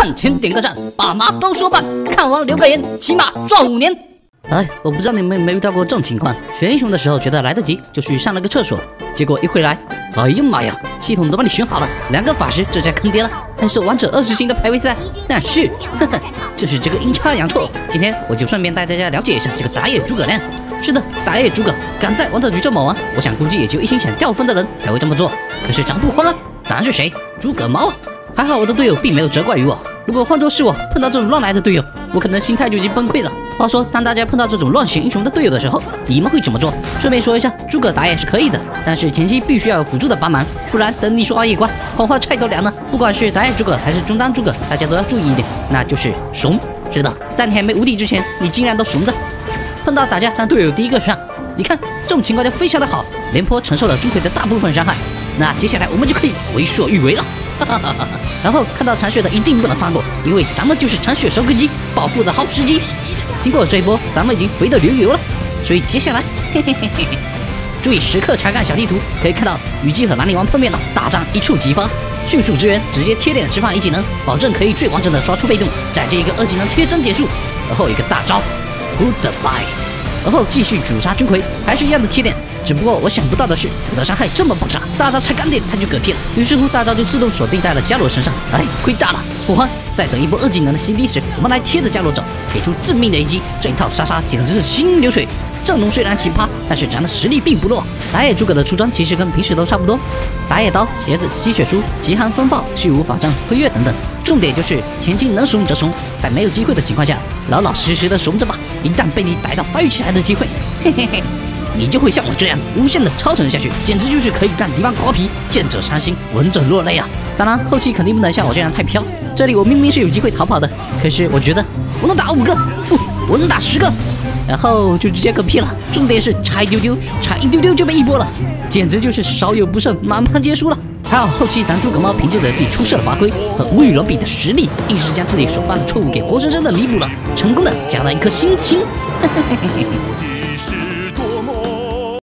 看前点个赞，爸妈都说棒，看完留个言，起码赚五年。哎，我不知道你们有没有遇到过这种情况，选英雄的时候觉得来得及，就去上了个厕所，结果一回来，哎呀妈呀，系统都帮你选好了，两个法师，这下坑爹了，还是王者二十星的排位赛，但是，呵呵，就是这个阴差阳错，今天我就顺便带大家了解一下这个打野诸葛亮。是的，打野诸葛敢在王者局这么玩，我想估计也就一心想掉分的人才会这么做。可是咱不慌啊，咱是谁？诸葛毛。还好我的队友并没有责怪于我。如果换作是我碰到这种乱来的队友，我可能心态就已经崩溃了。话说，当大家碰到这种乱选英雄的队友的时候，你们会怎么做？顺便说一下，诸葛打野是可以的，但是前期必须要有辅助的帮忙，不然等你刷野关，黄花菜都凉了。不管是打野诸葛还是中单诸葛，大家都要注意一点，那就是怂。是的，在你还没无敌之前，你竟然都怂着。碰到打架让队友第一个上，你看这种情况就非常的好，廉颇承受了钟馗的大部分伤害。那接下来我们就可以为所欲为了。然后看到残血的一定不能放过，因为咱们就是残血收割机，暴富的好时机。经过这一波，咱们已经肥得流油了，所以接下来，嘿嘿嘿嘿嘿，注意时刻查看小地图，可以看到虞姬和兰陵王碰面了，大战一触即发，迅速支援，直接贴脸释放一技能，保证可以最完整的刷出被动，再接一个二技能贴身结束，而后一个大招，Goodbye，而后继续主杀钟馗，还是一样的贴脸。只不过我想不到的是，我的伤害这么爆炸，大招才刚点他就嗝屁了。于是乎，大招就自动锁定在了伽罗身上。哎，亏大了！不慌，再等一波二技能的 CD 时，我们来贴着伽罗走，给出致命的一击。这一套杀杀简直是心流水。阵容虽然奇葩，但是咱的实力并不弱。打野诸葛的出装其实跟平时都差不多，打野刀、鞋子、吸血书、极寒风暴、虚无法杖、辉月等等。重点就是前期能怂则怂，在没有机会的情况下，老老实实的怂着吧。一旦被你逮到发育起来的机会，嘿嘿嘿。你就会像我这样无限的超神下去，简直就是可以让敌方刮皮，见者伤心，闻者落泪啊！当然，后期肯定不能像我这样太飘。这里我明明是有机会逃跑的，可是我觉得我能打五个，不，我能打十个，然后就直接嗝屁了。重点是差一丢丢，差一丢丢就被一波了，简直就是少有不胜，满盘皆输了。还好后期咱诸葛猫凭借着自己出色的发挥和无与伦比的实力，硬是将自己所犯的错误给活生生的弥补了，成功的加了一颗星星。嘿嘿嘿嘿嘿。